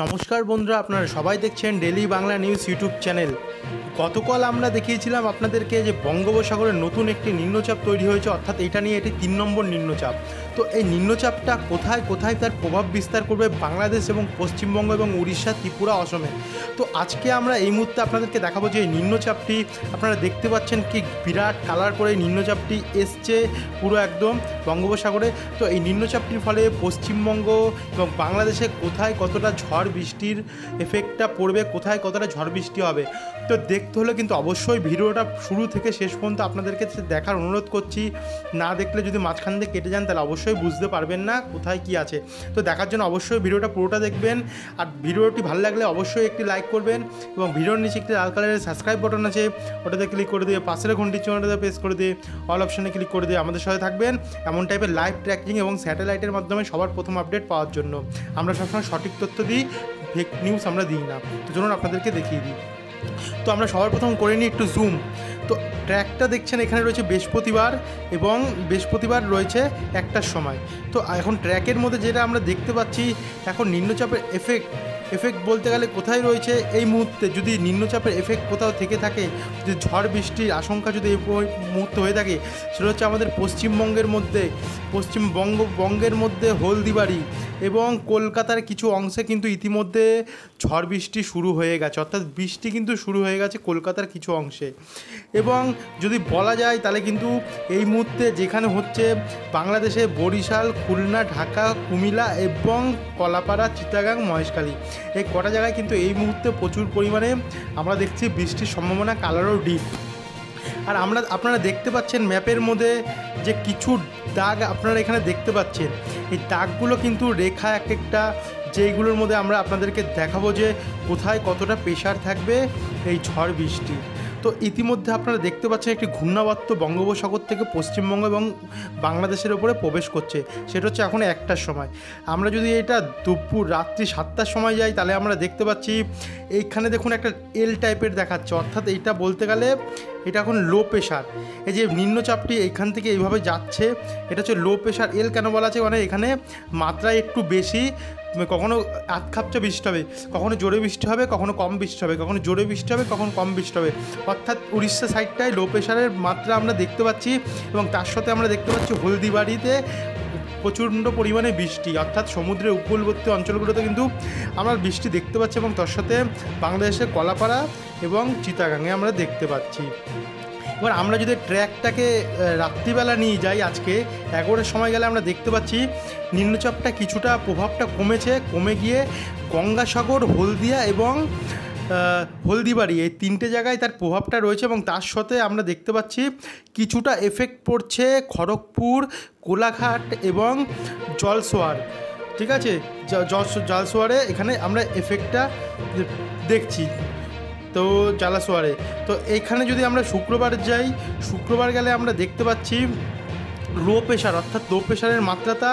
নমস্কার বন্ধুরা, আপনারা সবাই দেখছেন daily Bangla news YouTube channel গতকাল আমরা দেখিয়েছিলাম আপনাদেরকে যে বঙ্গোপসাগরে নতুন একটি নিম্নচাপ তৈরি হয়েছে, অর্থাৎ এটা নিয়ে এটি তিন নম্বর নিম্নচাপ। তো এই নিম্নচাপটা কোথায় কোথায় তার প্রভাব বিস্তার করবে বাংলাদেশ এবং পশ্চিমবঙ্গ এবং উড়িষ্যা, ত্রিপুরা, অসমে? তো আজকে আমরা এই মুহূর্তে আপনাদেরকে দেখাবো যে এই নিম্নচাপটি আপনারা দেখতে পাচ্ছেন কি বিরাট কালার করে এই নিম্নচাপটি এসছে পুরো একদম বঙ্গোপসাগরে। তো এই নিম্নচাপটির ফলে পশ্চিমবঙ্গ এবং বাংলাদেশে কোথায় কতটা ঝড় বৃষ্টির এফেক্টটা পড়বে, কোথায় কতটা ঝড় বৃষ্টি হবে? তো দেখতে হলে কিন্তু অবশ্যই ভিডিওটা শুরু থেকে শেষ পর্যন্ত আপনাদেরকে দেখার অনুরোধ করছি। না দেখলে যদি মাঝখান দিয়ে কেটে যান তাহলে অবশ্যই বুঝতে পারবেন না কোথায় কি আছে। তো দেখার জন্য অবশ্যই ভিডিওটা পুরোটা দেখবেন। আর ভিডিওটি ভালো লাগলে অবশ্যই একটি লাইক করবেন এবং ভিডিওর নিচে একটি লাল কালারের সাবস্ক্রাইব বাটন আছে। ওটাতে ক্লিক করে দিয়ে পাশের ঘন্টির চিহ্নটাতে প্রেস করে দিয়ে অল অপশানে ক্লিক করে দিয়ে আমাদের সাথে থাকবেন। এমন টাইপের লাইভ ট্র্যাকিং এবং স্যাটেলাইটের মাধ্যমে সবার প্রথম আপডেট পাওয়ার জন্য। আমরা সবসময় সঠিক তথ্য দিই ফেক নিউজ আমরা দিই না। তো চলুন আপনাদেরকে দেখিয়ে দিই। তো আমরা সবার প্রথম করে নিই একটু জুম তো ট্র্যাকটা দেখছেন, এখানে রয়েছে বৃহস্পতিবার এবং বৃহস্পতিবার রয়েছে একটার সময়। তো এখন ট্র্যাকের মধ্যে যেটা আমরা দেখতে পাচ্ছি, এখন নিম্নচাপের এফেক্ট এফেক্ট বলতে গেলে কোথায় রয়েছে এই মুহূর্তে? যদি নিম্নচাপের এফেক্ট কোথাও থেকে থাকে, যদি ঝড় বৃষ্টির আশঙ্কা যদি এই মুহূর্তে হয়ে থাকে, সেটা হচ্ছে আমাদের পশ্চিমবঙ্গের মধ্যে, পশ্চিমবঙ্গ, বঙ্গের মধ্যে হলদিবাড়ি এবং কলকাতার কিছু অংশে কিন্তু ইতিমধ্যে ঝড় বৃষ্টি শুরু হয়ে গেছে। অর্থাৎ বৃষ্টি কিন্তু শুরু হয়ে গেছে কলকাতার কিছু অংশে। এবং যদি বলা যায় তাহলে কিন্তু এই মুহূর্তে যেখানে হচ্ছে বাংলাদেশে বরিশাল, খুলনা, ঢাকা, কুমিল্লা এবং কলাপাড়া, চিটাগাং, মহেশখালী। এই কটা জায়গায় কিন্তু এই মুহূর্তে প্রচুর পরিমাণে আমরা দেখছি বৃষ্টির সম্ভাবনা কালারও ডিপ। আর আমরা, আপনারা দেখতে পাচ্ছেন ম্যাপের মধ্যে যে কিছু দাগ আপনারা এখানে দেখতে পাচ্ছেন। এই দাগগুলো কিন্তু রেখা এক একটা, যেইগুলোর মধ্যে আমরা আপনাদেরকে দেখাবো যে কোথায় কতটা প্রেশার থাকবে এই ঝড় বৃষ্টি। তো ইতিমধ্যে আপনারা দেখতে পাচ্ছেন একটি ঘূর্ণাবর্ত বঙ্গোপসাগর থেকে পশ্চিমবঙ্গ এবং বাংলাদেশের ওপরে প্রবেশ করছে। সেটা হচ্ছে এখন একটার সময়। আমরা যদি এটা দুপুর, রাত্রি সাতটার সময় যাই, তাহলে আমরা দেখতে পাচ্ছি, এইখানে দেখুন একটা এল টাইপের দেখাচ্ছে। অর্থাৎ এইটা বলতে গেলে এটা এখন লো প্রেশার এই যে নিম্নচাপটি এখান থেকে এইভাবে যাচ্ছে, এটা হচ্ছে লো প্রেশার এল কেন বলা আছে? মানে এখানে মাত্রা একটু বেশি কখনও আধ খাপচা বৃষ্টি হবে, কখনো জোরে বৃষ্টি হবে, কখনো কম বৃষ্টি হবে, কখনো জোরে বৃষ্টি হবে, কখনো কম বৃষ্টি হবে। অর্থাৎ উড়িষ্যা সাইডটায় লো প্রেশারের মাত্রা আমরা দেখতে পাচ্ছি এবং তার সাথে আমরা দেখতে পাচ্ছি হলদিবাড়িতে প্রচণ্ড পরিমাণে বৃষ্টি, অর্থাৎ সমুদ্রের উপকূলবর্তী অঞ্চলগুলোতে কিন্তু আমরা বৃষ্টি দেখতে পাচ্ছি এবং তার সাথে বাংলাদেশের কলাপাড়া এবং চিতাগাঙে আমরা দেখতে পাচ্ছি। এবার আমরা যদি ট্র্যাকটাকে রাত্রিবেলা নিয়ে যাই আজকে, এগারোটার সময় গেলে আমরা দেখতে পাচ্ছি নিম্নচাপটা কিছুটা প্রভাবটা কমেছে। কমে গিয়ে গঙ্গাসাগর, হলদিয়া এবং হলদিবাড়ি, এই তিনটে জায়গায় তার প্রভাবটা রয়েছে এবং তার সাথে আমরা দেখতে পাচ্ছি কিছুটা এফেক্ট পড়ছে খড়গপুর, কোলাঘাট এবং জলসোয়ার। ঠিক আছে? জলসোয়ারে এখানে আমরা এফেক্টটা দেখছি। তো জালাসোয়ারে। তো এখানে যদি আমরা শুক্রবার যাই, শুক্রবার গেলে আমরা দেখতে পাচ্ছি লো প্রেশার অর্থাৎ লো প্রেশারের মাত্রাটা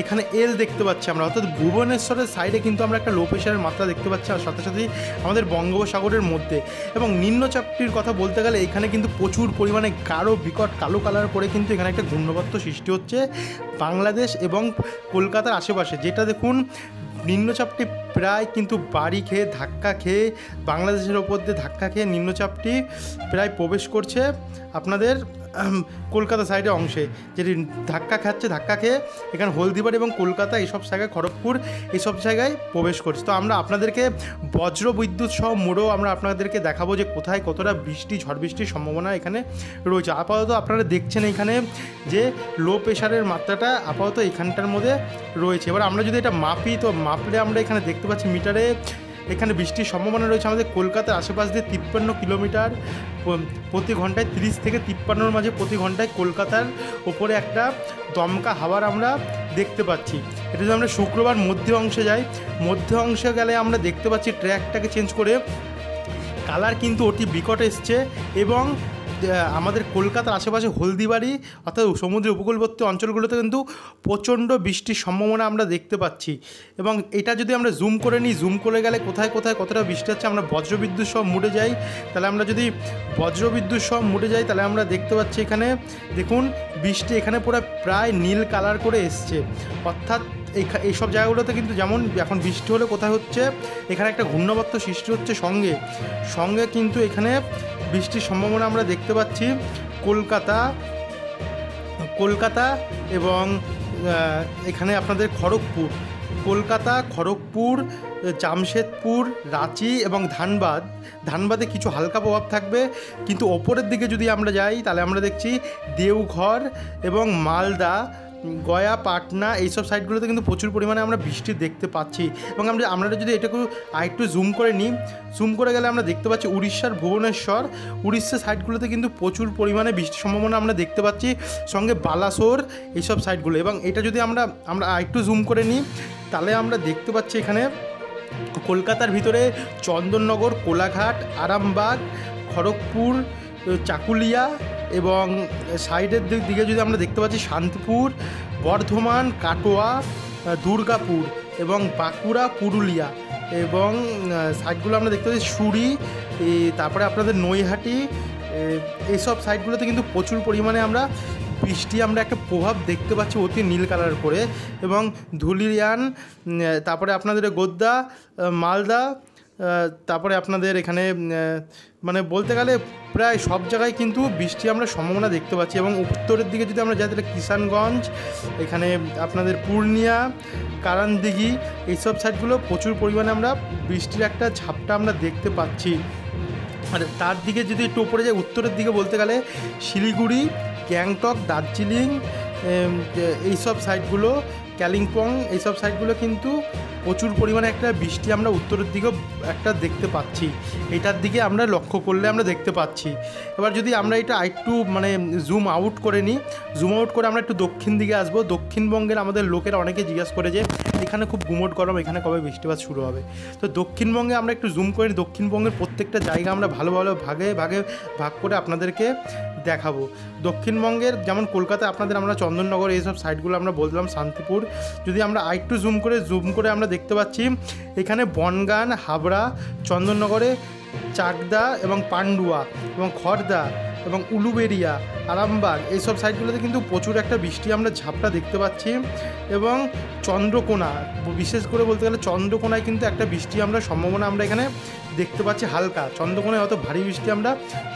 এখানে এল দেখতে পাচ্ছি আমরা। অর্থাৎ ভুবনেশ্বরের সাইডে কিন্তু আমরা একটা লো প্রেশারের মাত্রা দেখতে পাচ্ছি, আর সাথে সাথেই আমাদের বঙ্গোপসাগরের মধ্যে। এবং নিম্নচাপটির কথা বলতে গেলে এখানে কিন্তু প্রচুর পরিমাণে গাঢ়, বিকট কালো কালার করে কিন্তু এখানে একটা ঘূর্ণবর্ত সৃষ্টি হচ্ছে বাংলাদেশ এবং কলকাতার আশেপাশে। যেটা দেখুন, নিম্নচাপটি প্রায় কিন্তু বাড়ি খেয়ে, ধাক্কা খেয়ে, বাংলাদেশের ওপর দিয়ে ধাক্কা খেয়ে নিম্নচাপটি প্রায় প্রবেশ করছে। আপনাদের কলকাতা সাইডের অংশে, যেটি ধাক্কা খাচ্ছে, ধাক্কা খেয়ে এখানে হলদিবাড়ি এবং কলকাতা এইসব জায়গায়, খড়গপুর এইসব জায়গায় প্রবেশ করছে। তো আমরা আপনাদেরকে বজ্র বিদ্যুৎ সহ মোড়ও আমরা আপনাদেরকে দেখাবো যে কোথায় কতটা বৃষ্টি, ঝড় বৃষ্টির সম্ভাবনা এখানে রয়েছে। আপাতত আপনারা দেখছেন এখানে যে লো প্রেশারের মাত্রাটা আপাতত এখানটার মধ্যে রয়েছে। এবার আমরা যদি এটা মাপি, তো মাপলে আমরা এখানে দেখতে পাচ্ছি মিটারে এখানে বৃষ্টির সম্ভাবনা রয়েছে। আমাদের কলকাতার আশেপাশ দিয়ে তিপ্পান্ন কিলোমিটার প্রতি ঘন্টায় তিরিশ থেকে তিপ্পান্নর মাঝে প্রতি ঘন্টায় কলকাতার ওপরে একটা দমকা হাওয়ার আমরা দেখতে পাচ্ছি। এটা যদি আমরা শুক্রবার মধ্য অংশে যাই, মধ্য অংশে গেলে আমরা দেখতে পাচ্ছি ট্র্যাকটাকে চেঞ্জ করে কালার কিন্তু ওটি বিকট এসছে এবং আমাদের কলকাতার আশেপাশে হলদিবাড়ি অর্থাৎ সমুদ্রের উপকূলবর্তী অঞ্চলগুলোতে কিন্তু প্রচণ্ড বৃষ্টির সম্ভাবনা আমরা দেখতে পাচ্ছি। এবং এটা যদি আমরা জুম করে নিই জুম করে গেলে কোথায় কোথায় কতটা বৃষ্টি হচ্ছে, আমরা বজ্রবিদ্যুৎ সব মুড়ে যাই। তাহলে আমরা যদি বজ্রবিদ্যুৎ সব মুড়ে যাই, তাহলে আমরা দেখতে পাচ্ছি এখানে, দেখুন, বৃষ্টি এখানে পুরো প্রায় নীল কালার করে এসছে। অর্থাৎ এই এইসব জায়গাগুলোতে কিন্তু যেমন এখন বৃষ্টি হলে কোথায় হচ্ছে, এখানে একটা ঘূর্ণাবর্ত সৃষ্টি হচ্ছে সঙ্গে। সঙ্গে কিন্তু এখানে বৃষ্টির সম্ভাবনা আমরা দেখতে পাচ্ছি কলকাতা কলকাতা এবং এখানে আপনাদের খড়গপুর। কলকাতা, খড়গপুর, জামশেদপুর, রাঁচি এবং ধানবাদ। ধানবাদে কিছু হালকা প্রভাব থাকবে, কিন্তু ওপরের দিকে যদি আমরা যাই, তাহলে আমরা দেখছি দেওঘর এবং মালদা গয়া, পাটনা এইসব সাইডগুলোতে কিন্তু প্রচুর পরিমাণে আমরা বৃষ্টি দেখতে পাচ্ছি। এবং আমরা আমরা যদি এটাকে আরেকটু জুম করে নিই জুম করে গেলে আমরা দেখতে পাচ্ছি উড়িষ্যার ভুবনেশ্বর। উড়িষ্যা সাইডগুলোতে কিন্তু প্রচুর পরিমাণে বৃষ্টির সম্ভাবনা আমরা দেখতে পাচ্ছি, সঙ্গে বালাসোর এইসব সাইডগুলো এবং এটা যদি আমরা আমরা আরেকটু জুম করে নিই, তাহলে আমরা দেখতে পাচ্ছি এখানে কলকাতার ভিতরে চন্দননগর, কোলাঘাট, আরামবাগ, খড়গপুর চাকুলিয়া এবং সাইডের দিক দিকে যদি আমরা দেখতে পাচ্ছি শান্তিপুর, বর্ধমান, কাটোয়া, দুর্গাপুর এবং বাঁকুড়া, পুরুলিয়া এবং সাইডগুলো আমরা দেখতে পাচ্ছি সুরি তারপরে আপনাদের নৈহাটি এইসব সাইডগুলোতে কিন্তু প্রচুর পরিমাণে আমরা বৃষ্টি, আমরা একটা প্রভাব দেখতে পাচ্ছি অতি নীল কালার করে এবং ধুলিয়ান তারপরে আপনাদের গোদ্দা, মালদা তারপরে আপনাদের এখানে মানে বলতে গেলে প্রায় সব জায়গায় কিন্তু বৃষ্টি আমরা সম্ভাবনা দেখতে পাচ্ছি এবং উত্তরের দিকে যদি আমরা যাই তাহলে কিষানগঞ্জ, এখানে আপনাদের পূর্ণিয়া কারানদিঘি এইসব সাইডগুলো প্রচুর পরিমাণে আমরা বৃষ্টির একটা ঝাপটা আমরা দেখতে পাচ্ছি। আর তার দিকে যদি একটু উপরে যাই, উত্তরের দিকে বলতে গেলে শিলিগুড়ি, গ্যাংটক, দার্জিলিং এইসব সাইডগুলো, কালিম্পং, এইসব সাইডগুলো কিন্তু প্রচুর পরিমাণে একটা বৃষ্টি আমরা উত্তরের দিকেও একটা দেখতে পাচ্ছি। এটার দিকে আমরা লক্ষ্য করলে আমরা দেখতে পাচ্ছি। এবার যদি আমরা এটা আরেকটু মানে জুম আউট করে নিই জুম আউট করে আমরা একটু দক্ষিণ দিকে আসব। দক্ষিণবঙ্গের আমাদের লোকেরা অনেকে জিজ্ঞাসা করে যে, এখানে খুব গুমট গরম, এখানে কবে বৃষ্টিপাত শুরু হবে? তো দক্ষিণবঙ্গে আমরা একটু জুম করে দক্ষিণবঙ্গের প্রত্যেকটা জায়গা আমরা ভালো ভালো ভাগে ভাগে, ভাগ করে আপনাদেরকে দেখাবো। দক্ষিণবঙ্গের যেমন কলকাতা আপনাদের আমরা চন্দননগর, এইসব সাইডগুলো আমরা বললাম, শান্তিপুর। যদি আমরা আরেকটু জুম করে জুম করে আমরা দেখতে পাচ্ছি, এখানে বনগান, হাবড়া, চন্দননগরে, চাকদা এবং পান্ডুয়া এবং খড়দা এবং উলুবেরিয়া, আরামবাগ, এইসব সাইডগুলোতে কিন্তু প্রচুর একটা বৃষ্টি আমরা ঝাপটা দেখতে পাচ্ছি। এবং চন্দ্রকোনা, বিশেষ করে বলতে গেলে চন্দ্রকোনায় কিন্তু একটা বৃষ্টি আমরা, সম্ভাবনা আমরা এখানে দেখতে পাচ্ছি হালকা। চন্দ্রকোনায় অত ভারী বৃষ্টি আমরা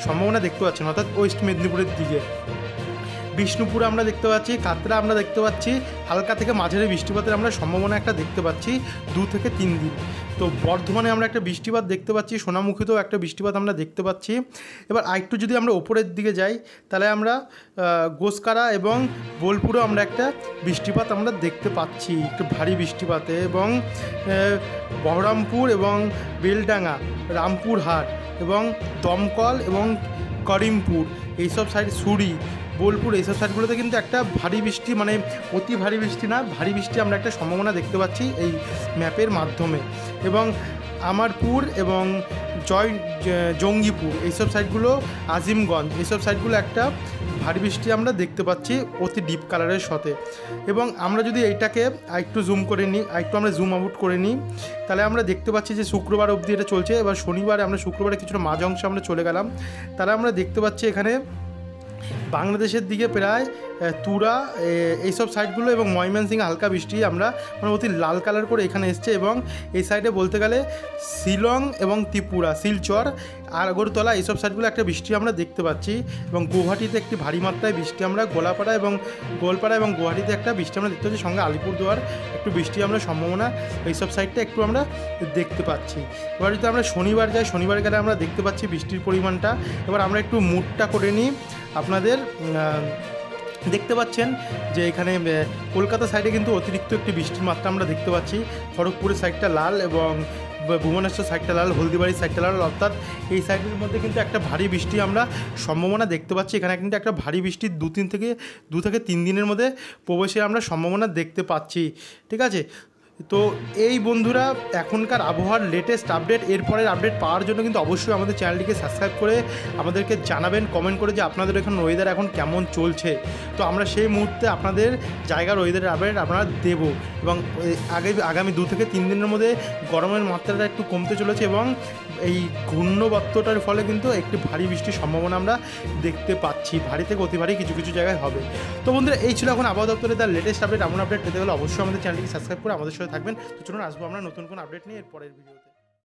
সম্ভাবনা দেখতে পাচ্ছি না, অর্থাৎ ওয়েস্ট মেদিনীপুরের দিকে। বিষ্ণুপুর আমরা দেখতে পাচ্ছি কাতরা আমরা দেখতে পাচ্ছি, হালকা থেকে মাঝারি বৃষ্টিপাতের আমরা সম্ভাবনা একটা দেখতে পাচ্ছি দু থেকে তিন দিন। তো বর্ধমানে আমরা একটা বৃষ্টিপাত দেখতে পাচ্ছি, সোনামুখীতেও একটা বৃষ্টিপাত আমরা দেখতে পাচ্ছি। এবার আরেকটু যদি আমরা ওপরের দিকে যাই, তাহলে আমরা গোসকারা এবং বোলপুরেও আমরা একটা বৃষ্টিপাত আমরা দেখতে পাচ্ছি, একটু ভারী বৃষ্টিপাতে এবং বহরমপুর এবং বেলডাঙ্গা, রামপুরহাট এবং দমকল এবং করিমপুর, এইসব সাইড সুরি বোলপুর এইসব সাইডগুলোতে কিন্তু একটা ভারী বৃষ্টি মানে অতি ভারী বৃষ্টি না, ভারী বৃষ্টি আমরা একটা সম্ভাবনা দেখতে পাচ্ছি এই ম্যাপের মাধ্যমে। এবং আমারপুর এবং জয় জঙ্গিপুর এইসব সাইডগুলো, আজিমগঞ্জ এইসব সাইডগুলো একটা ভারী বৃষ্টি আমরা দেখতে পাচ্ছি অতি ডিপ কালারের সাথে। এবং আমরা যদি এইটাকে আরেকটু জুম করে নিই, আরেকটু আমরা জুম আউট করে নিই, তাহলে আমরা দেখতে পাচ্ছি যে শুক্রবার অবধি এটা চলছে। এবার শনিবারে আমরা, শুক্রবারে কিছুটা মাঝ অংশে আমরা চলে গেলাম। তাহলে আমরা দেখতে পাচ্ছি এখানে বাংলাদেশের দিকে প্রায় তুরা এইসব সাইডগুলো এবং ময়মনসিং হালকা বৃষ্টি আমরা অতি লাল কালার করে এখানে এসছে এবং এই সাইডে বলতে গেলে শিলং এবং ত্রিপুরা, শিলচর আর আগরতলা এইসব সাইডগুলো একটা বৃষ্টি আমরা দেখতে পাচ্ছি এবং গুয়াহাটিতে একটি ভারী মাত্রায় বৃষ্টি আমরা গোলাপাড়া এবং গোলপাড়া এবং গুয়াহাটিতে একটা বৃষ্টি আমরা দেখতে পাচ্ছি। সঙ্গে আলিপুরদুয়ার একটু বৃষ্টি আমরা সম্ভাবনা এইসব সাইডটা একটু আমরা দেখতে পাচ্ছি। এবার যদি আমরা শনিবার যাই, শনিবার গেলে আমরা দেখতে পাচ্ছি বৃষ্টির পরিমাণটা। এবার আমরা একটু মুডটা করে নিই আপনাদের দেখতে পাচ্ছেন যে এখানে কলকাতা সাইডে কিন্তু অতিরিক্ত একটি বৃষ্টির মাত্রা আমরা দেখতে পাচ্ছি। খড়গপুরের সাইডটা লাল এবং ভুবনেশ্বর সাইডটা লাল, হলদিবাড়ির সাইডটা লাল। অর্থাৎ এই সাইডের মধ্যে কিন্তু একটা ভারী বৃষ্টি আমরা সম্ভাবনা দেখতে পাচ্ছি। এখানে কিন্তু একটা ভারী বৃষ্টি দু তিন থেকে, দু থেকে তিন দিনের মধ্যে প্রবেশের আমরা সম্ভাবনা দেখতে পাচ্ছি। ঠিক আছে? তো এই বন্ধুরা, এখনকার আবহাওয়ার লেটেস্ট আপডেট এরপরের আপডেট পাওয়ার জন্য কিন্তু অবশ্যই আমাদের চ্যানেলটিকে সাবস্ক্রাইব করে আমাদেরকে জানাবেন কমেন্ট করে যে আপনাদের এখানে ওয়েদার এখন কেমন চলছে। তো আমরা সেই মুহূর্তে আপনাদের জায়গার ওয়েদারের আপডেট আপনারা দেব এবং আগে, আগামী দু থেকে তিন দিনের মধ্যে গরমের মাত্রাটা একটু কমতে চলেছে এবং এই ঘূর্ণবর্তটার ফলে কিন্তু একটি ভারী বৃষ্টির সম্ভাবনা আমরা দেখতে পাচ্ছি। ভারী থেকে অতি ভারী কিছু কিছু জায়গায় হবে। তো বন্ধুরা, এই ছিল এখন আবহাওয়া দপ্তরের তার লেটেস্ট আপডেট এমন আপডেট পেতে গেলে অবশ্যই আমাদের চ্যানেলটিকে সাবস্ক্রাইব করে আমাদের থাকবেন। তো চলুন আসব আমরা নতুন কোনো আপডেট নিয়ে এর পরের ভিডিওতে